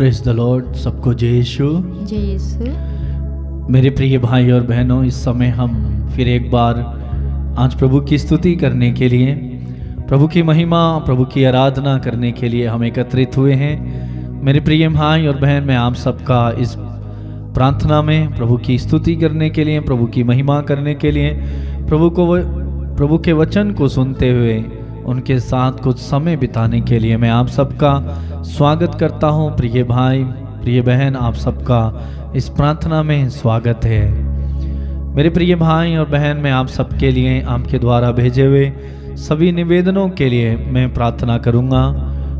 Press the Lord सबको जय यीशु। जय यीशु। मेरे प्रिय भाई और बहनों इस समय हम फिर एक बार आज प्रभु की स्तुति करने के लिए प्रभु की महिमा प्रभु की आराधना करने के लिए हम एकत्रित हुए हैं। मेरे प्रिय भाई और बहन मैं आप सबका इस प्रार्थना में प्रभु की स्तुति करने के लिए प्रभु की महिमा करने के लिए प्रभु को प्रभु के वचन को सुनते हुए उनके साथ कुछ समय बिताने के लिए मैं आप सबका स्वागत करता हूँ। प्रिय भाई, प्रिय बहन, आप सबका इस प्रार्थना में स्वागत है। मेरे प्रिय भाई और बहन, मैं आप सबके लिए आपके द्वारा भेजे हुए सभी निवेदनों के लिए मैं प्रार्थना करूँगा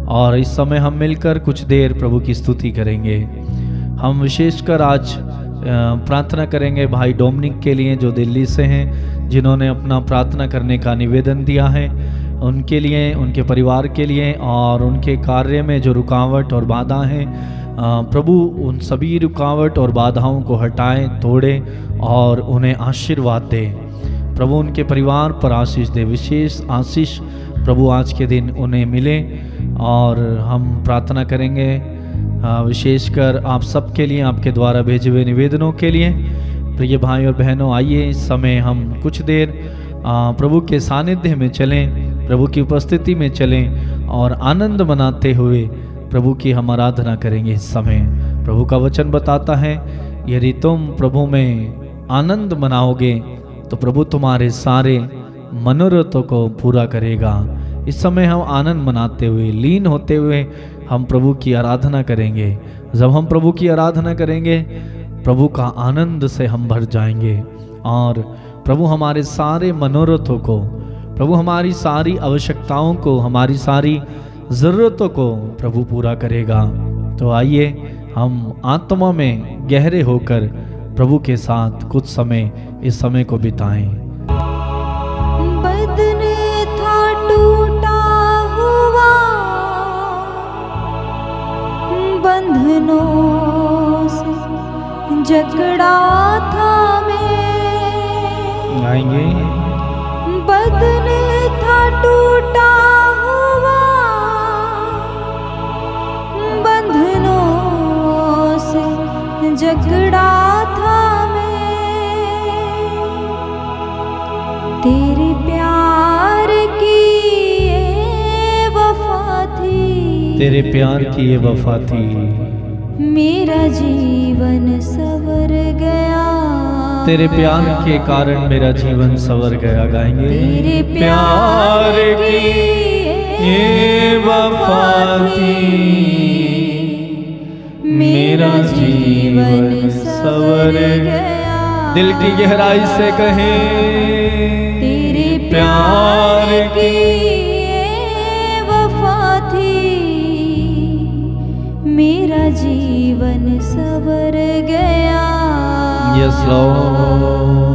और इस समय हम मिलकर कुछ देर प्रभु की स्तुति करेंगे। हम विशेषकर आज प्रार्थना करेंगे भाई डोमनिक के लिए जो दिल्ली से हैं, जिन्होंने अपना प्रार्थना करने का निवेदन दिया है। उनके लिए, उनके परिवार के लिए और उनके कार्य में जो रुकावट और बाधा हैं प्रभु उन सभी रुकावट और बाधाओं को हटाएँ, तोड़े और उन्हें आशीर्वाद दें। प्रभु उनके परिवार पर आशीष दे, विशेष आशीष प्रभु आज के दिन उन्हें मिले और हम प्रार्थना करेंगे विशेषकर आप सबके लिए, आपके द्वारा भेजे हुए निवेदनों के लिए। प्रिय भाई और बहनों, आइए इस समय हम कुछ देर प्रभु के सानिध्य में चलें। प्रभु की उपस्थिति में चलें और आनंद मनाते हुए प्रभु की हम आराधना करेंगे इस समय। प्रभु का वचन बताता है, यदि तुम प्रभु में आनंद मनाओगे तो प्रभु तुम्हारे सारे मनोरथों को पूरा करेगा। इस समय हम आनंद मनाते हुए, लीन होते हुए हम प्रभु की आराधना करेंगे। जब हम प्रभु की आराधना करेंगे, प्रभु का आनंद से हम भर जाएँगे और प्रभु हमारे सारे मनोरथों को प्रभु हमारी सारी आवश्यकताओं को हमारी सारी ज़रूरतों को प्रभु पूरा करेगा। तो आइए हम आत्मा में गहरे होकर प्रभु के साथ कुछ समय इस समय को बिताएँ। था बंधनों से जकड़ा था मैं। आएँगे। बदन था टूटा हुआ। बंधनों से जकड़ा था मैं। तेरे प्यार की ये वफा थी। तेरे प्यार की ये वफा थी। मेरा जीवन सवर गया। तेरे प्यार के कारण मेरा जीवन सवर गया गाएँगे। तेरे प्यार की ये वफा थी। मेरा जीवन सवर गया। दिल की गहराई से कहे तेरे प्यार की Yes, Lord.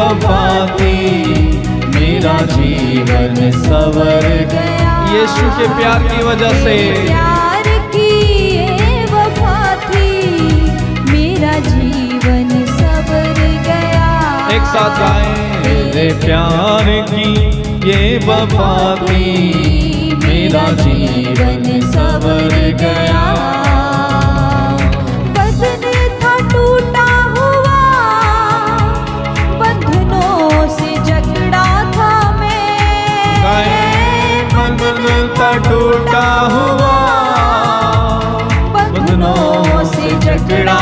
वफाती मेरा जीवन सवर गया। यीशु के प्यार की वजह से। प्यार की वफा मेरा जीवन सवर गया। एक साथ आए मेरे प्यार की ये वफाती मेरा जीवन सवर गया। टूटा हुआ बंधनों से जकड़ा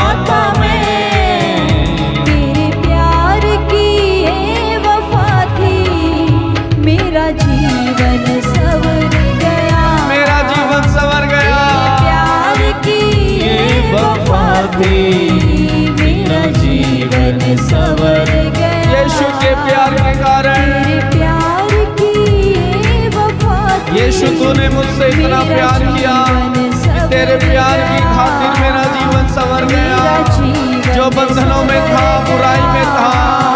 मैं। तेरे प्यार की ये वफा थी। मेरा जीवन सवर गया। मेरा जीवन सवर गया। प्यार की ये वफा थी। तूने मुझसे इतना प्यार किया तेरे प्यार की खातिर मेरा जीवन संवर गया। जो बंधनों में था बुराई में था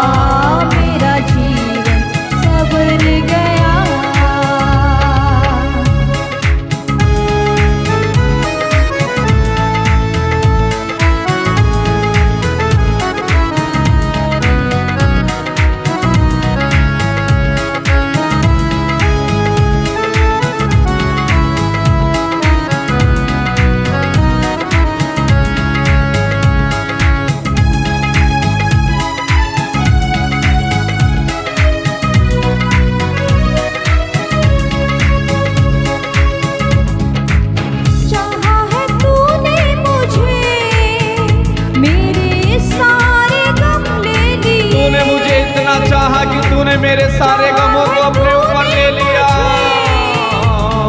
तूने मेरे सारे गमों को अपने ऊपर ले लिया।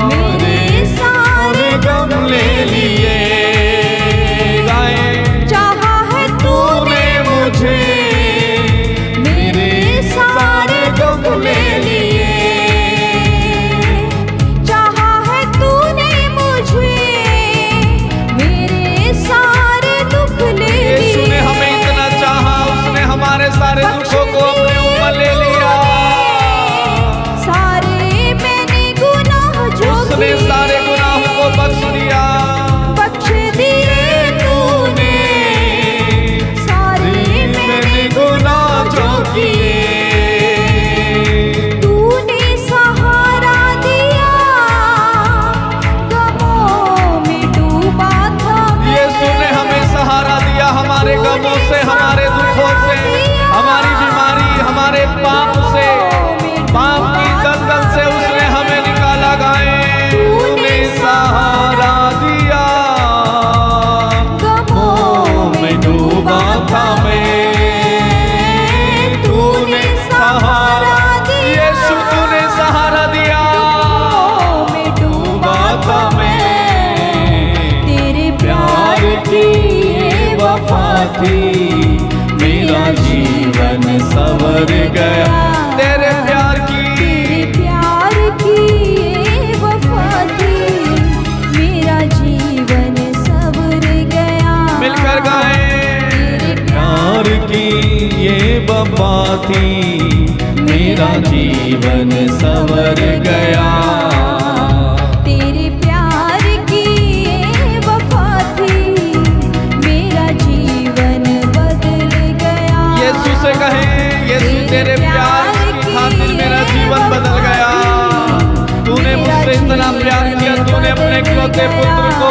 मेरे सारे गम ले लिया जीवन संवर गया। तेरे प्यार की वफा थी मेरा जीवन बदल गया। यीशु से कहे यीशु तेरे प्यार की खातिर मेरा जीवन बदल गया। तूने मुझसे इतना प्यार किया तूने अपने इकलौते पुत्र को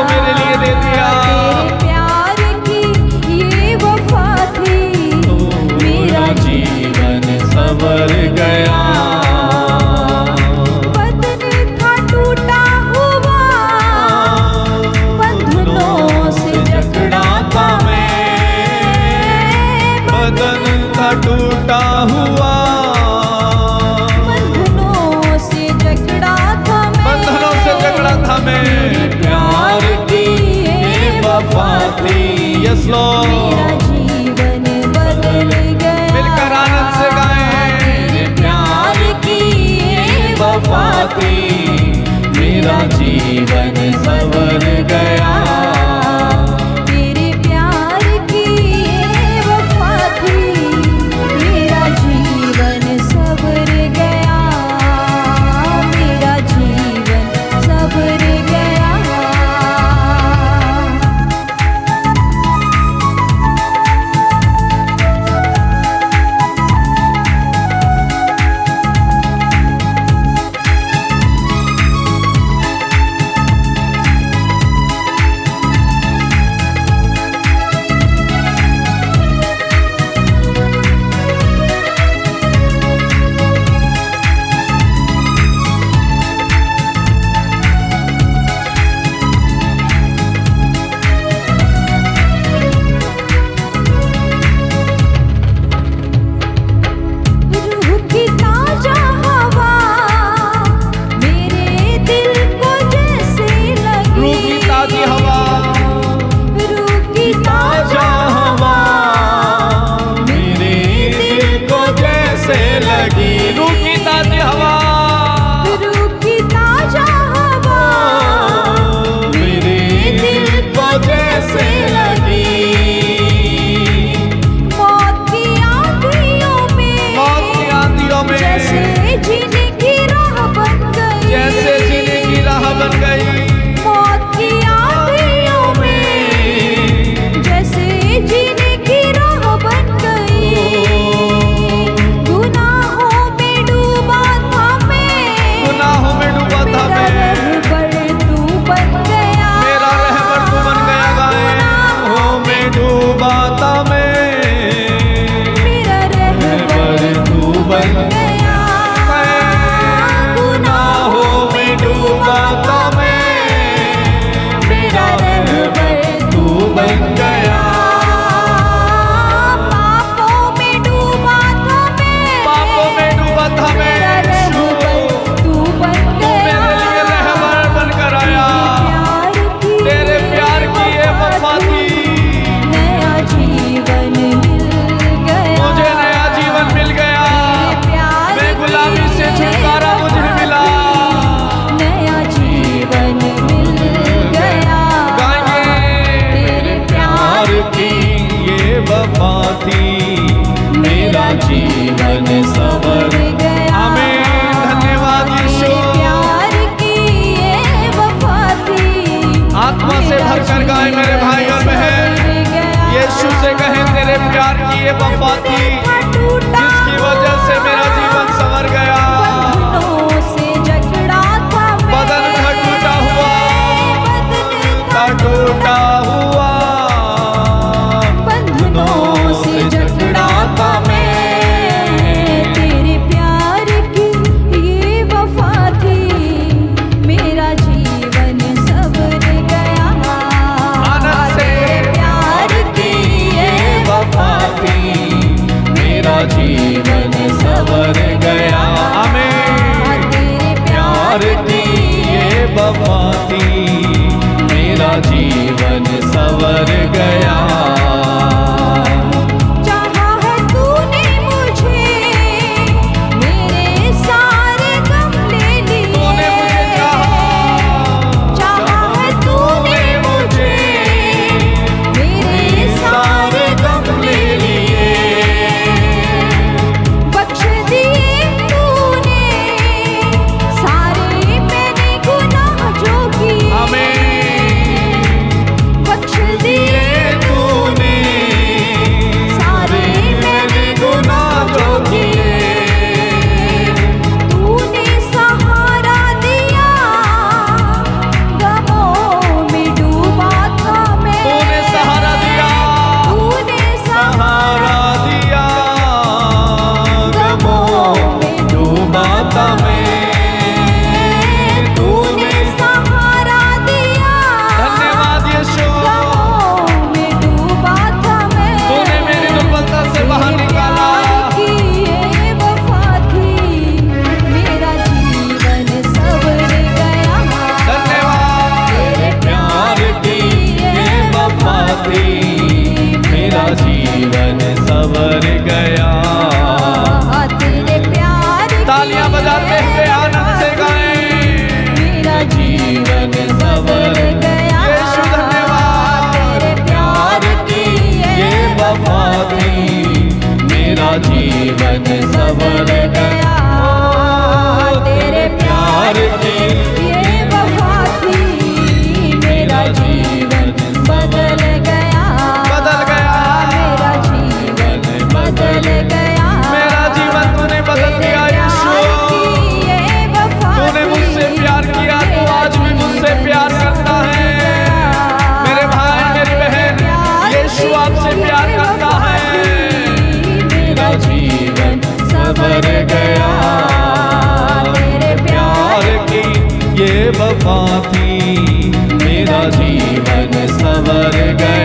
मेरा जीवन सवर गया।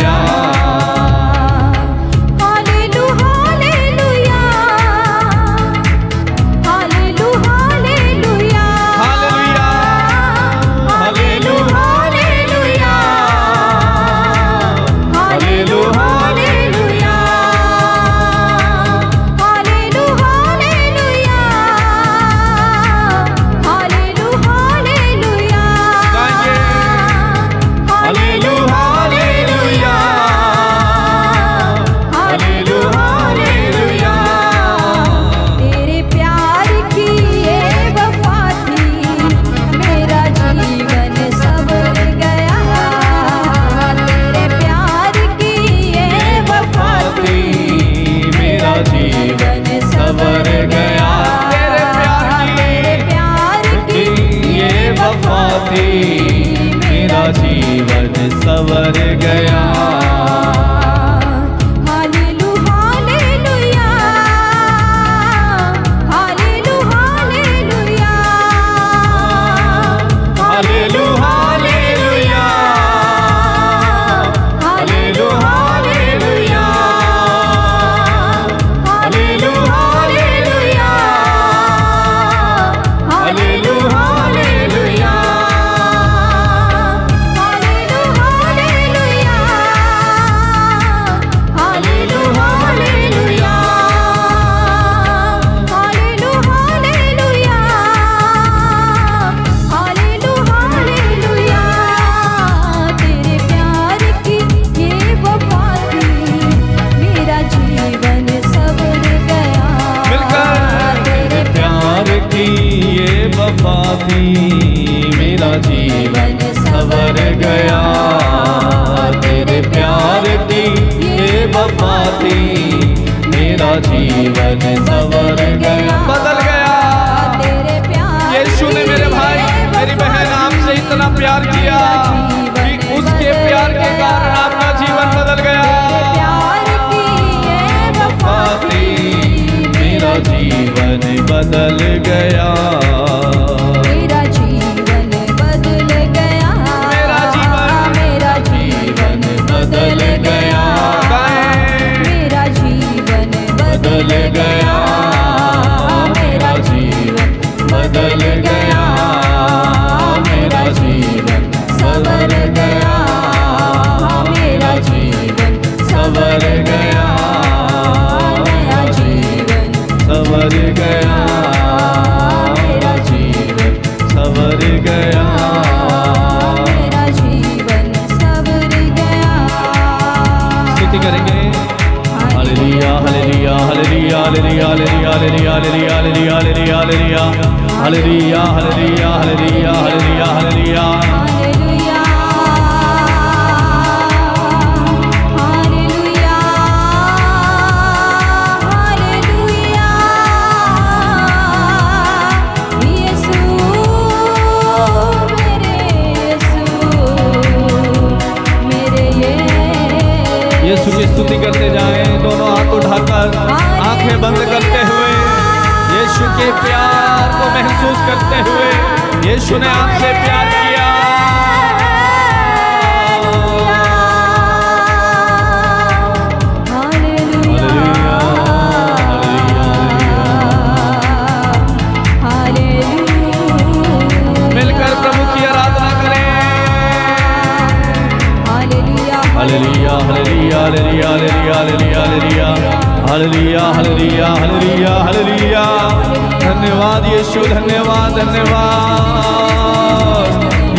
जीवन सवर गया। बदल गया। तेरे प्यार यीशु ने मेरे भाई मेरी बहन आपसे इतना प्यार किया कि उसके प्यार के कारण आपका जीवन बदल गया। प्यार मेरा जीवन बदल hallelujah, hallelujah, hallelujah, hallelujah, hallelujah, hallelujah, hallelujah, hallelujah. यीशु की स्तुति करते जाएँ दोनों हाथ उठाकर आँखें बंद कर यीशु के प्यार को महसूस करते हुए, यीशु ने आपसे प्यार किया। मिलकर प्रभु की आराधना करें। हालेलुया हालेलुया हालेलुया हालेलुया धन्यवाद यीशु, धन्यवाद धन्यवाद।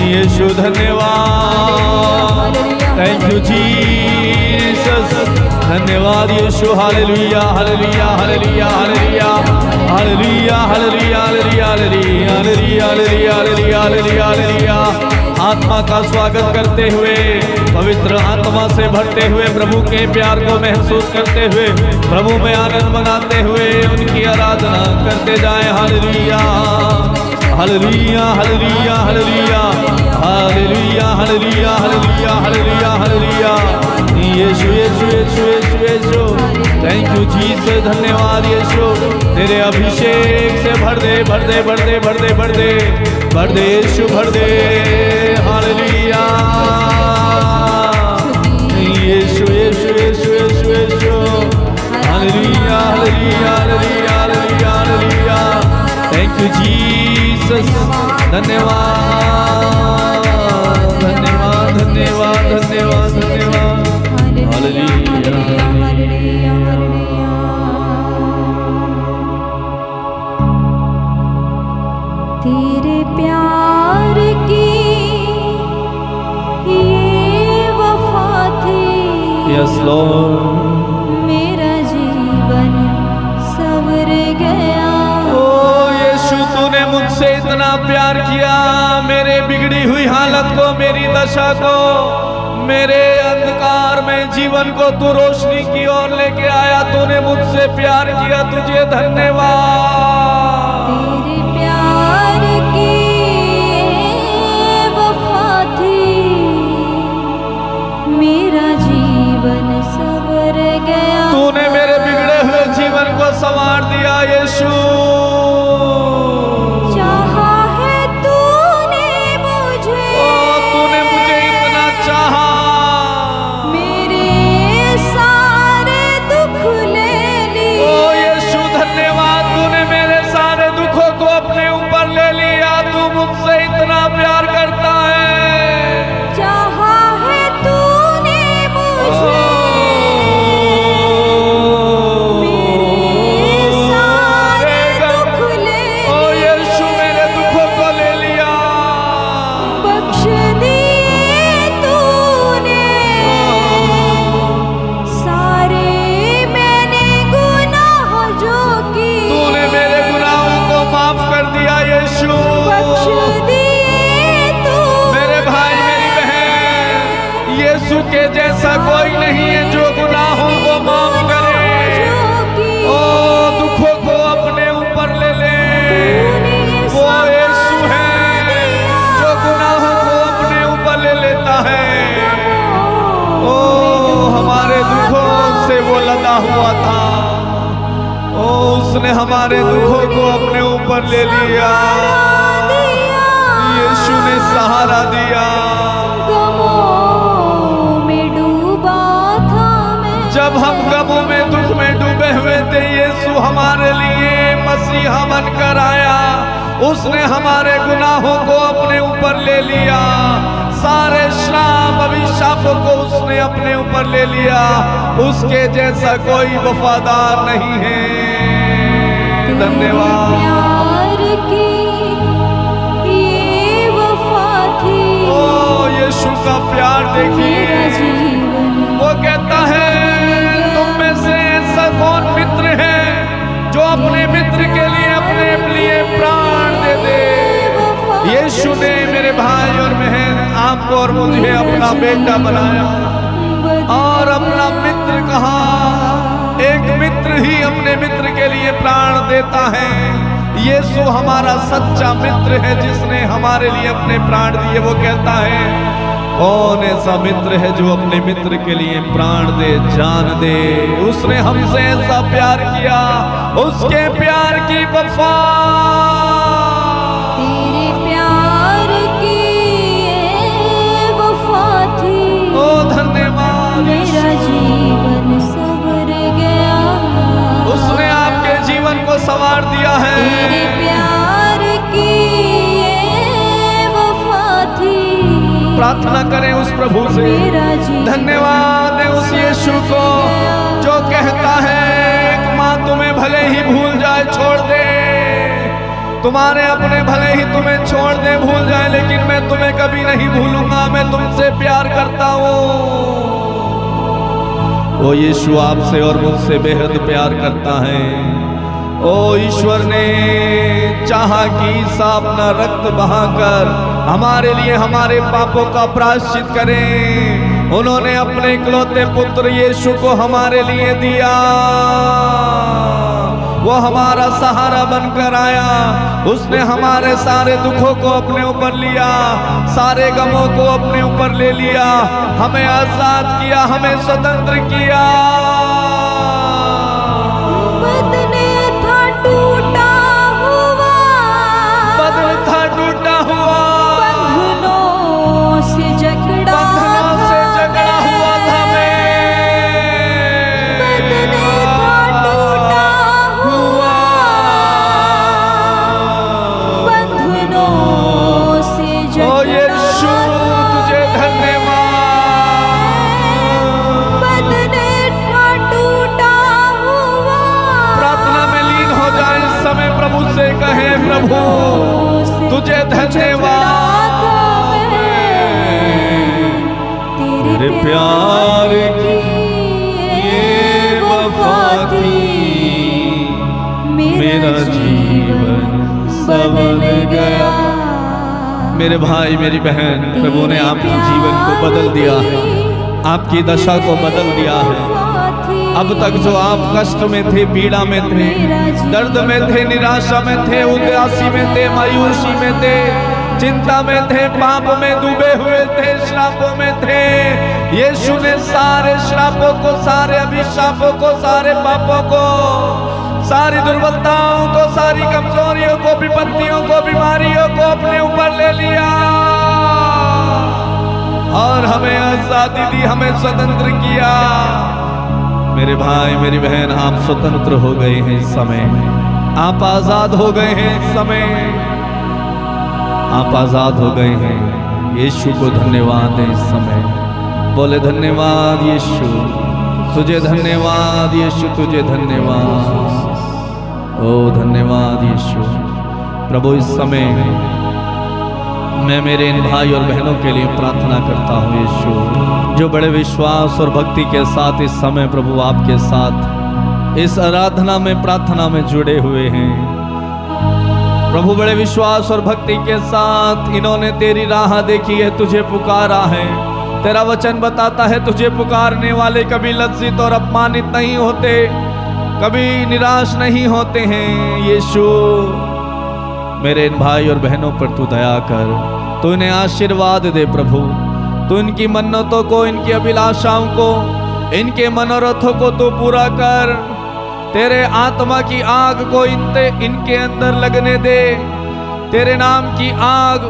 यीशु, धन्यवाद। थैंक यू जीसस धन्यवाद यीशु। Hallelujah hallelujah hallelujah hallelujah hallelujah hallelujah hallelujah hallelujah hallelujah hallelujah hallelujah hallelujah आत्मा का स्वागत करते हुए, पवित्र आत्मा से भरते हुए, प्रभु के प्यार को महसूस करते हुए, प्रभु में आनंद मनाते हुए उनकी आराधना करते जाए। हालेलुया। Hallelujah hallelujah hallelujah. Hallelujah hallelujah hallelujah hallelujah हालेलुया। यीशु यीशु यीशु यीशु यीशु। थैंक यू जीसस धन्यवाद, यीशु। तेरे अभिषेक से भर दे भर दे भर दे भर दे भर दे। भर दे, यीशु, भर दे। हालेलुया यीशु यीशु यीशु यीशु धन्यवाद। दशा को मेरे अंधकार में जीवन को तू रोशनी की ओर लेके आया तूने मुझसे प्यार किया तुझे धन्यवाद। तेरे प्यार की वफा थी मेरा जीवन सवर गया तूने मेरे बिगड़े हुए जीवन को संवार दिया यीशु। हमारे लिए मसीहा बनकर आया। उसने हमारे गुनाहों को अपने ऊपर ले लिया। सारे श्राप अभिशापों को उसने अपने ऊपर ले लिया। उसके जैसा कोई वफादार नहीं है। धन्यवाद। ओ यीशु का प्यार देखिए। वो कहता अपने मित्र के लिए, अपने लिए प्राण दे दे। यीशु ने मेरे भाई और बहन, आपको और मुझे अपना बेटा बनाया और अपना मित्र कहा, एक मित्र ही अपने मित्र के लिए प्राण देता है। यीशु हमारा सच्चा मित्र है, जिसने हमारे लिए अपने प्राण दिए, वो कहता है कौन ऐसा मित्र है जो अपने मित्र के लिए प्राण दे जान दे? उसने हमसे ऐसा प्यार किया उसके प्यार की वफा। तेरे प्यार की ये वफा थी। ओ धन्यवाद। मेरा जीवन सवर गया। उसने आपके जीवन को संवार दिया है। प्रार्थना करें उस प्रभु से। धन्यवाद है उस यीशु को जो कहता है एक माँ तुम्हें भले ही भूल जाए छोड़ दे। तुम्हारे अपने भले ही तुम्हें छोड़ दे भूल जाए लेकिन मैं तुम्हें कभी नहीं भूलूँगा मैं तुमसे प्यार करता हूँ। वो यीशु आपसे और मुझसे बेहद प्यार करता है। ओ ईश्वर ने चाहा कि ईसा अपना रक्त बहाकर हमारे लिए हमारे पापों का प्रायश्चित करें। उन्होंने अपने इकलौते पुत्र यीशु को हमारे लिए दिया। वो हमारा सहारा बनकर आया। उसने हमारे सारे दुखों को अपने ऊपर लिया। सारे गमों को अपने ऊपर ले लिया। हमें आज़ाद किया, हमें स्वतंत्र किया। मेरा जीवन सबल गया मेरे भाई, मेरी बहन, प्रभु ने आपके जीवन को बदल दिया है। आपकी दशा को बदल दिया है। अब तक जो आप कष्ट में थे, पीड़ा में थे, दर्द में थे, निराशा में थे, उदासी में थे, मायूसी में थे, चिंता में थे, पाप में डूबे हुए थे, श्रापों में थे, यीशु ने सारे श्रापों को, सारे अभिशापों को, सारे पापों को सारी दुर्बलताओं को, सारी कमजोरियों को, विपत्तियों को, बीमारियों को अपने ऊपर ले लिया। और हमें आज़ादी दी, हमें स्वतंत्र किया। मेरे भाई, मेरी बहन, आप स्वतंत्र हो गए हैं इस समय। आप आज़ाद हो गए हैं इस समय। आप आज़ाद हो गए हैं। यीशु को धन्यवाद है इस समय। बोले, धन्यवाद यीशु। तुझे धन्यवाद यीशु, तुझे धन्यवाद। ओ, धन्यवाद यीशु। प्रभु, इस समय मैं मेरे इन भाई और बहनों के लिए प्रार्थना करता हूँ यीशु। जो बड़े विश्वास और भक्ति के साथ इस समय प्रभु आपके साथ इस आराधना में, प्रार्थना में जुड़े हुए हैं। प्रभु, बड़े विश्वास और भक्ति के साथ इन्होंने तेरी राह देखी है, तुझे पुकारा है। तेरा वचन बताता है, तुझे पुकारने वाले कभी लज्जित और अपमानित नहीं होते। कभी निराश नहीं होते हैं, यीशु। मेरे इन भाई और बहनों पर तू दया कर। तू इन्हें आशीर्वाद दे, प्रभु। तू इनकी मन्नतों को, इनकी अभिलाषाओं को, इनके मनोरथों को तू पूरा कर। तेरे आत्मा की आग को इनते, इनके अंदर लगने दे। तेरे नाम की आग,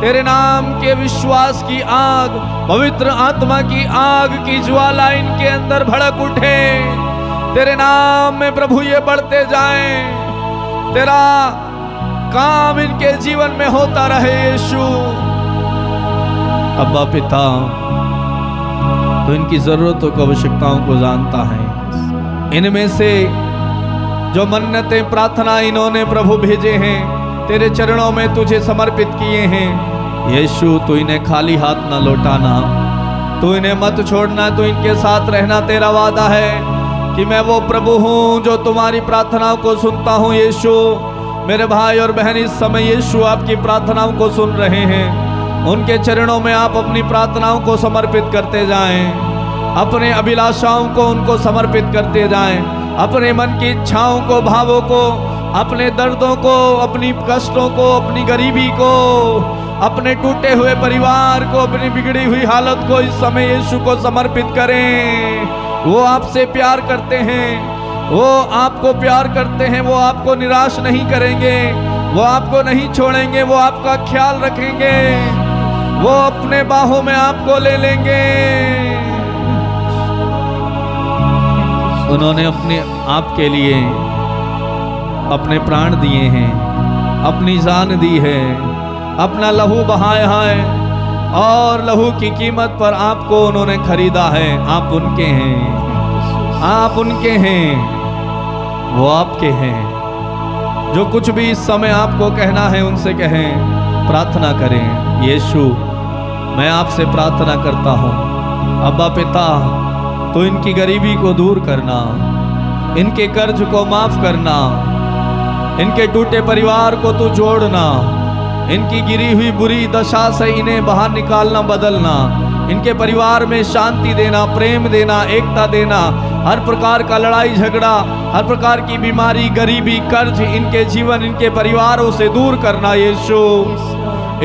तेरे नाम के विश्वास की आग, पवित्र आत्मा की आग की ज्वाला इनके अंदर भड़क उठे। तेरे नाम में प्रभु ये बढ़ते जाएँ। तेरा काम इनके जीवन में होता रहे यीशु। अब्बा पिता तो इनकी जरूरतों को, आवश्यकताओं को जानता है। इनमें से जो मन्नतें, प्रार्थना इन्होंने प्रभु भेजे हैं, तेरे चरणों में तुझे समर्पित किए हैं। यीशु, तू इन्हें खाली हाथ ना लौटाना। तू इन्हें मत छोड़ना, तू इनके साथ रहना तेरा वादा है। कि मैं वो प्रभु हूँ जो तुम्हारी प्रार्थनाओं को सुनता हूँ, यीशु। मेरे भाई और बहन, इस समय यीशु आपकी प्रार्थनाओं को सुन रहे हैं। उनके चरणों में आप अपनी प्रार्थनाओं को समर्पित करते जाएँ। अपने अभिलाषाओं को उनको समर्पित करते जाएँ। अपने मन की इच्छाओं को, भावों को, अपने दर्दों को, अपनी कष्टों को, अपनी गरीबी को, अपने टूटे हुए परिवार को, अपनी बिगड़ी हुई हालत को इस समय यीशु को समर्पित करें। वो आपसे प्यार करते हैं। वो आपको प्यार करते हैं, वो आपको निराश नहीं करेंगे। वो आपको नहीं छोड़ेंगे, वो आपका ख्याल रखेंगे। वो अपने बाहों में आपको ले लेंगे। उन्होंने अपने आप के लिए अपने प्राण दिए हैं, अपनी जान दी है, अपना लहू बहाया है, और लहू की कीमत पर आपको उन्होंने खरीदा है। आप उनके हैं। आप उनके हैं, वो आपके हैं। जो कुछ भी इस समय आपको कहना है, उनसे कहें, प्रार्थना करें, यीशु, मैं आपसे प्रार्थना करता हूँ। अब्बा पिता तो इनकी गरीबी को दूर करना, इनके कर्ज को माफ़ करना, इनके टूटे परिवार को तू जोड़ना, इनकी गिरी हुई बुरी दशा से इन्हें बाहर निकालना, बदलना इनके परिवार में शांति देना, प्रेम देना, एकता देना, हर प्रकार का लड़ाई झगड़ा, हर प्रकार की बीमारी, गरीबी, कर्ज, इनके जीवन, इनके परिवारों से दूर करना यीशु।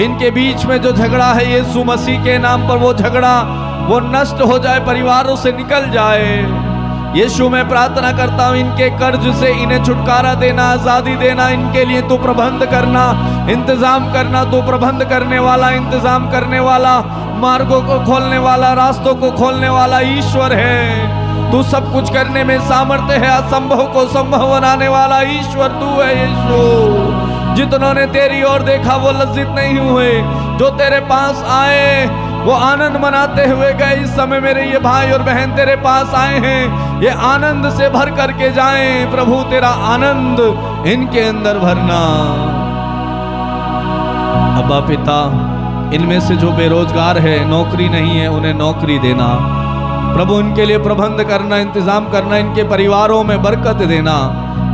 इनके बीच में जो झगड़ा है, यीशु मसीह के नाम पर वो झगड़ा, वो नष्ट हो जाए, परिवारों से निकल जाए। यीशु, मैं प्रार्थना करता हूँ, इनके कर्ज से इन्हें छुटकारा देना, आज़ादी देना, इनके लिए तू प्रबंध करना, इंतज़ाम करना, तू प्रबंध करने वाला, इंतज़ाम करने वाला मार्गों को खोलने वाला, रास्तों को खोलने वाला ईश्वर है। तू सब कुछ करने में सामर्थ्य है, असंभव को संभव बनाने वाला ईश्वर तू है यीशु। जितनों ने तेरी ओर देखा, वो लज्जित नहीं हुए। जो तेरे पास आए, वो आनंद मनाते हुए गए। इस समय मेरे ये भाई और बहन तेरे पास आए हैं। ये आनंद से भर करके जाएँ। प्रभु, तेरा आनंद इनके अंदर भरना। अब्बा पिता इनमें से जो बेरोजगार है, नौकरी नहीं है, उन्हें नौकरी देना। प्रभु, इनके लिए प्रबंध करना, इंतज़ाम करना, इनके परिवारों में बरकत देना,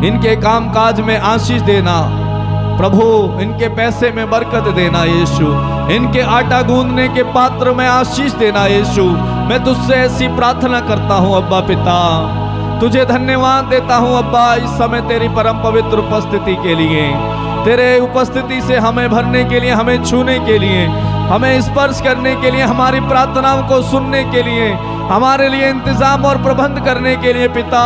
इनके काम काज में आशीष देना। प्रभु, इनके पैसे में बरकत देना यीशु। इनके आटा गूंदने के पात्र में आशीष देना यीशु। मैं तुझसे ऐसी प्रार्थना करता हूँ, अब्बा पिता। तुझे धन्यवाद देता हूँ, अब्बा, इस समय तेरी परम पवित्र उपस्थिति के लिए। तेरे उपस्थिति से हमें भरने के लिए, हमें छूने के लिए, हमें स्पर्श करने के लिए, हमारी प्रार्थनाओं को सुनने के लिए, हमारे लिए इंतज़ाम और प्रबंध करने के लिए पिता,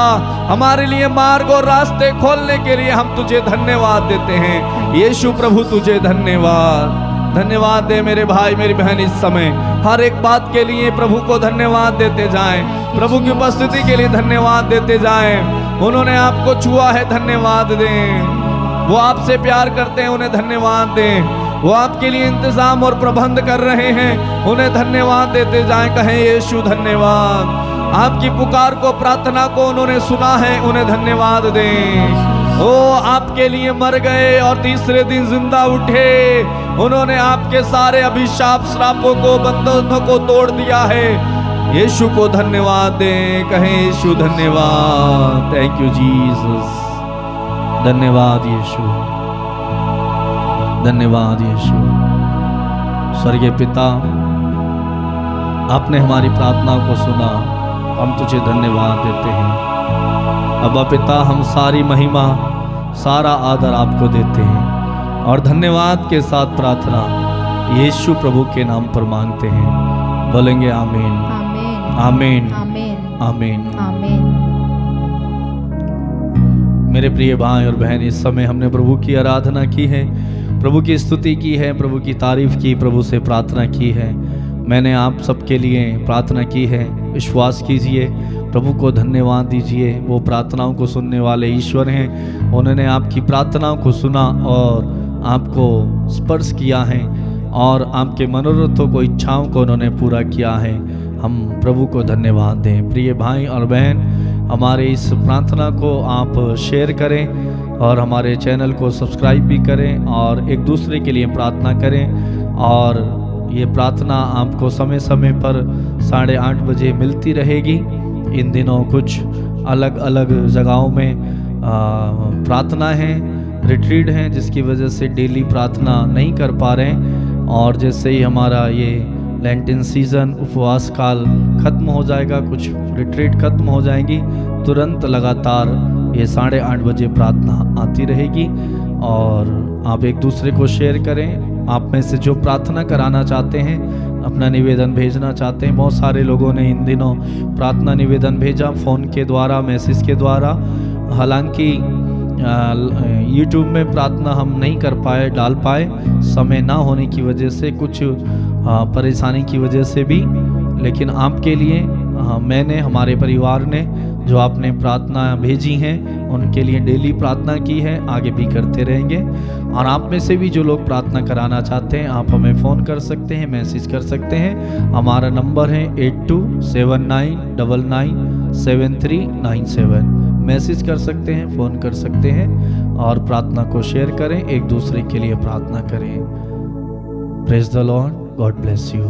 हमारे लिए मार्ग और रास्ते खोलने के लिए हम तुझे धन्यवाद देते हैं। यीशु प्रभु, तुझे धन्यवाद। धन्यवाद दे मेरे भाई, मेरी बहन, इस समय। हर एक बात के लिए प्रभु को धन्यवाद देते जाएँ। प्रभु की उपस्थिति के लिए धन्यवाद देते जाएँ। उन्होंने आपको छुआ है, धन्यवाद दें। वो आपसे प्यार करते हैं, उन्हें धन्यवाद दें। वो आपके लिए इंतज़ाम और प्रबंध कर रहे हैं, उन्हें धन्यवाद देते जाएँ, कहें, यीशु, धन्यवाद। आपकी पुकार को, प्रार्थना को उन्होंने सुना है, उन्हें धन्यवाद दें। ओ, आपके लिए मर गए और तीसरे दिन ज़िंदा उठे। उन्होंने आपके सारे अभिशाप, श्रापों को, बंधनों को तोड़ दिया है। यीशु को धन्यवाद दें, कहें, यीशु, धन्यवाद। थैंक यू जीसस धन्यवाद यीशु। धन्यवाद यीशु। स्वर्गीय पिता आपने हमारी प्रार्थना को सुना। हम तुझे धन्यवाद देते हैं। अब्बा पिता हम सारी महिमा सारा आदर आपको देते हैं और धन्यवाद के साथ प्रार्थना यीशु प्रभु के नाम पर मांगते हैं। बोलेंगे आमेन। आमीन। आमेन। आमीन। आमीन। मेरे प्रिय भाई और बहन, इस समय हमने प्रभु की आराधना की है, प्रभु की स्तुति की है, प्रभु की तारीफ़ की, प्रभु से प्रार्थना की है। मैंने आप सबके लिए प्रार्थना की है, विश्वास कीजिए, प्रभु को धन्यवाद दीजिए, वो प्रार्थनाओं को सुनने वाले ईश्वर हैं। उन्होंने आपकी प्रार्थनाओं को सुना और आपको स्पर्श किया है और आपके मनोरथों को, इच्छाओं को उन्होंने पूरा किया है। हम प्रभु को धन्यवाद दें। प्रिय भाई और बहन हमारे इस प्रार्थना को आप शेयर करें और हमारे चैनल को सब्सक्राइब भी करें और एक दूसरे के लिए प्रार्थना करें। और ये प्रार्थना आपको समय समय पर साढ़े आठ बजे मिलती रहेगी। इन दिनों कुछ अलग अलग जगहों में प्रार्थना है रिट्रीट हैं, जिसकी वजह से डेली प्रार्थना नहीं कर पा रहे हैं। और जैसे ही हमारा ये लेंटिन सीज़न उपवास काल खत्म हो जाएगा, कुछ रिट्रीट खत्म हो जाएँगी, तुरंत लगातार ये साढ़े आठ बजे प्रार्थना आती रहेगी। और आप एक दूसरे को शेयर करें, आप में से जो प्रार्थना कराना चाहते हैं, अपना निवेदन भेजना चाहते हैं, बहुत सारे लोगों ने इन दिनों प्रार्थना निवेदन भेजा, फ़ोन के द्वारा, मैसेज के द्वारा। हालाँकि यूट्यूब में प्रार्थना हम नहीं कर पाए, डाल पाए। समय ना होने की वजह से, कुछ परेशानी की वजह से भी। लेकिन आपके लिए मैंने, हमारे परिवार ने, जो आपने प्रार्थना भेजी हैं, उनके लिए डेली प्रार्थना की है, आगे भी करते रहेंगे। और आप में से भी जो लोग प्रार्थना कराना चाहते हैं, आप हमें फ़ोन कर सकते हैं, मैसेज कर सकते हैं। हमारा नंबर है eight two seven nine double nine seven three nine seven. Message कर सकते हैं, फ़ोन कर सकते हैं और प्रार्थना को शेयर करें, एक दूसरे के लिए प्रार्थना करें। Praise the Lord God bless you